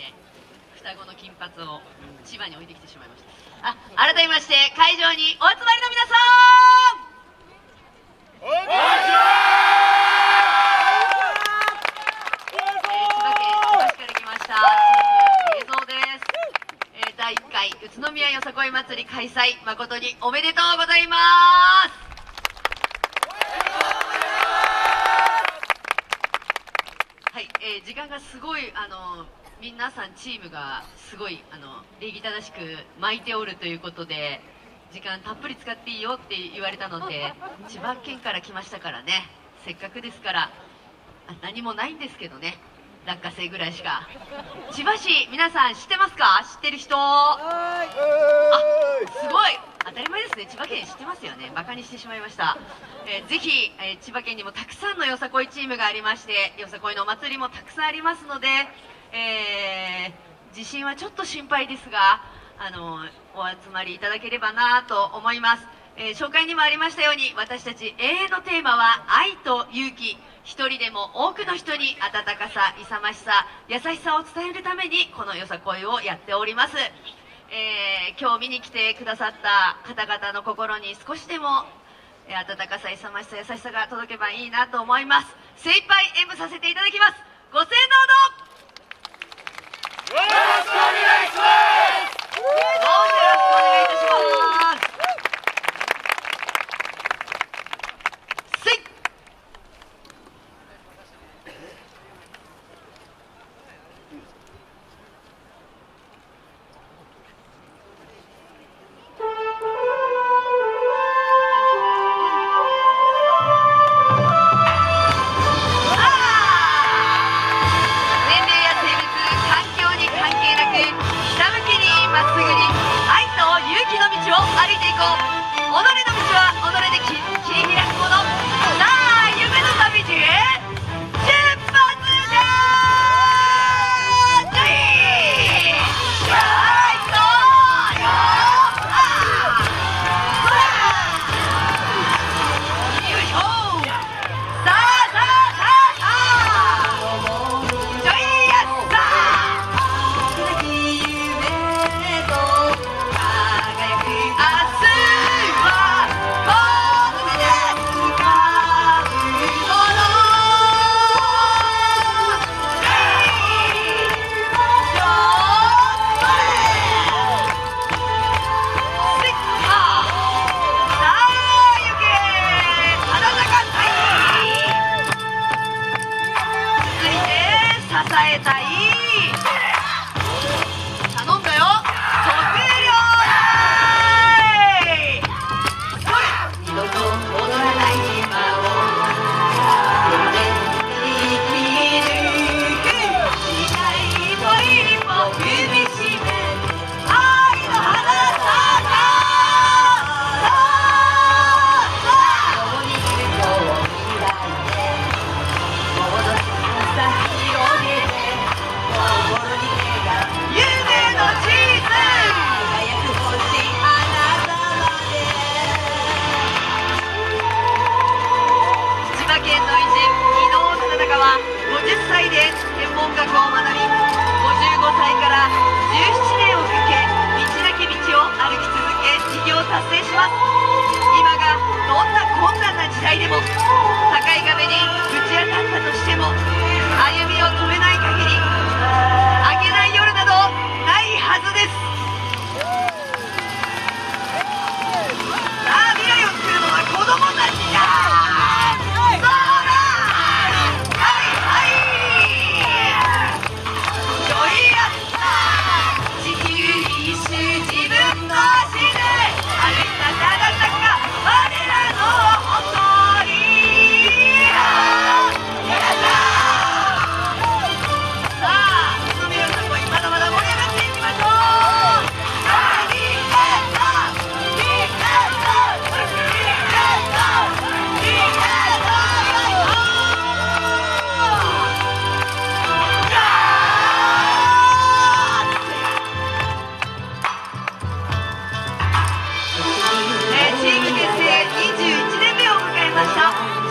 ね双子の金髪を千葉に置いてきてしまいましたあ改めまして会場にお集まりの皆さんこ千葉県千葉市から来ました映像です、えー、第1回宇都宮よさこい祭り開催誠におめでとうございますはい、えー、時間がすごいあのー皆さんチームがすごいあの礼儀正しく巻いておるということで時間たっぷり使っていいよって言われたので 千葉県から来ましたからね。せっかくですからあ何もないんですけどね。落花生ぐらいしか。千葉市皆さん知ってますか？知ってる人？あすごい。当たり前ですね。千葉県知ってますよね。バカにしてしまいました、えーぜひ、えー千葉県にもたくさんのよさこいチームがありましてよさこいのお祭りもたくさんありますので、えー地震はちょっと心配ですがあのお集まりいただければなと思います、えー紹介にもありましたように私たち永遠のテーマは愛と勇気。一人でも多くの人に温かさ勇ましさ優しさを伝えるためにこのよさこいをやっております。えー今日見に来てくださった方々の心に少しでも、え温かさ、勇ましさ、優しさが届けばいいなと思います。精一杯演舞させていただきます。ご声援どうぞを Coca-Cola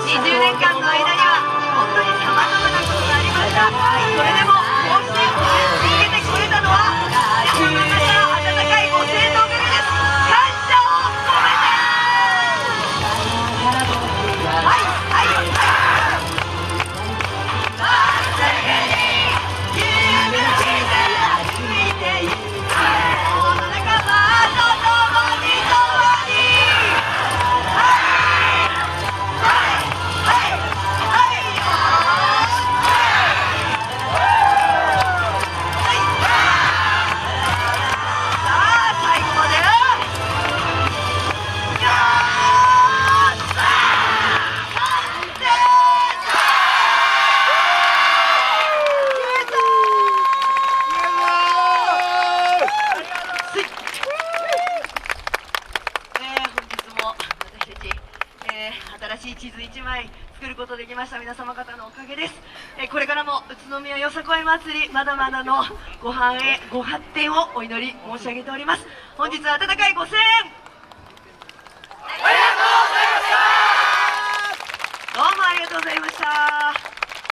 した地図1枚作ることできました。皆様方のおかげです。えこれからも宇都宮よさこい祭りまだまだのご繁栄ご発展をお祈り申し上げております。本日は温かいご声援。ありがとうございました。どうもありがとうございました。